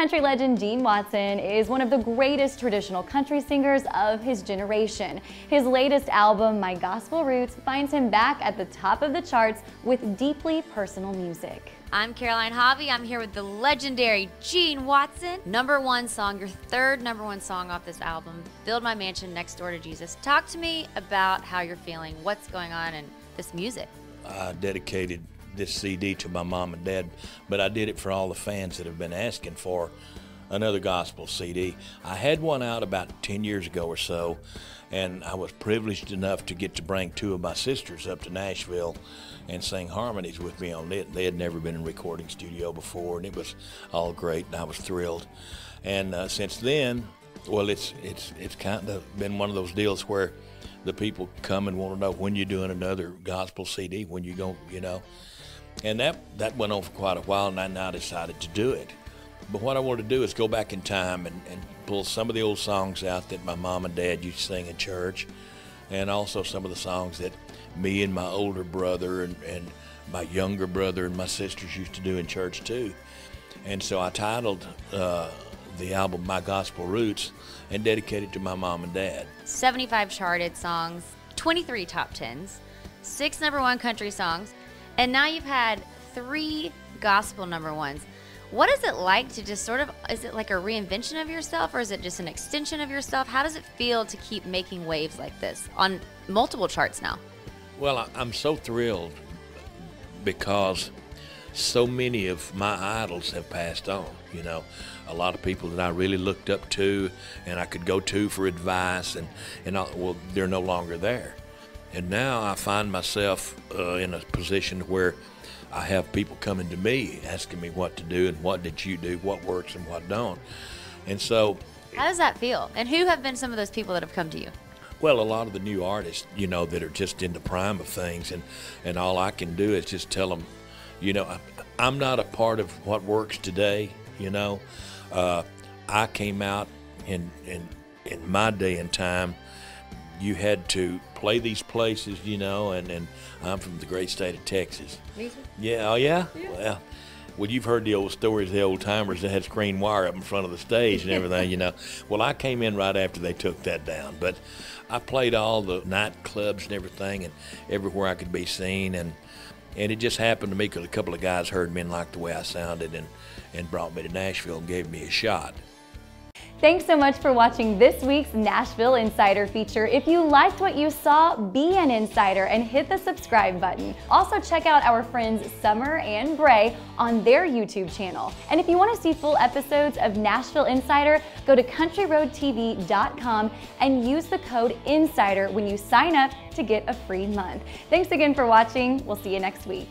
Country legend Gene Watson is one of the greatest traditional country singers of his generation. His latest album, My Gospel Roots, finds him back at the top of the charts with deeply personal music. I'm Caroline Harvey. I'm here with the legendary Gene Watson. Number one song, your third number one song off this album, Build My Mansion Next Door to Jesus. Talk to me about how you're feeling, what's going on in this music. I dedicated this CD to my mom and dad, but I did it for all the fans that have been asking for another gospel CD. I had one out about 10 years ago or so, and I was privileged enough to get to bring two of my sisters up to Nashville and sing harmonies with me on it. They had never been in a recording studio before, and it was all great, and I was thrilled. And uh, since then, well, it's it's it's kind of been one of those deals where the people come and want to know when you're doing another gospel CD, when you go, you know. And that, that went on for quite a while, and I now decided to do it. But what I wanted to do is go back in time and, and pull some of the old songs out that my mom and dad used to sing in church, and also some of the songs that me and my older brother and, and my younger brother and my sisters used to do in church too. And so I titled uh, the album My Gospel Roots and dedicated it to my mom and dad. 75 charted songs, 23 top tens, six number one country songs, and now you've had three gospel number ones. What is it like to just sort of, is it like a reinvention of yourself or is it just an extension of yourself? How does it feel to keep making waves like this on multiple charts now? Well, I'm so thrilled because so many of my idols have passed on. You know, a lot of people that I really looked up to and I could go to for advice, and, and well, they're no longer there. And now I find myself uh, in a position where I have people coming to me asking me what to do and what did you do, what works and what don't. And so. How does that feel? And who have been some of those people that have come to you? Well, a lot of the new artists, you know, that are just in the prime of things, and, and all I can do is just tell them, you know, I'm not a part of what works today, you know. Uh, I came out in, in, in my day and time you had to play these places, you know, and, and I'm from the great state of Texas. Yeah, oh yeah? yeah? Well, well, you've heard the old stories, the old timers that had screen wire up in front of the stage and everything, you know. Well, I came in right after they took that down, but I played all the nightclubs and everything, and everywhere I could be seen, and and it just happened to me because a couple of guys heard me and liked the way I sounded, and and brought me to Nashville and gave me a shot. Thanks so much for watching this week's Nashville Insider feature. If you liked what you saw, be an insider and hit the subscribe button. Also check out our friends Summer and Bray on their YouTube channel. And if you want to see full episodes of Nashville Insider, go to countryroadtv.com and use the code INSIDER when you sign up to get a free month. Thanks again for watching. We'll see you next week.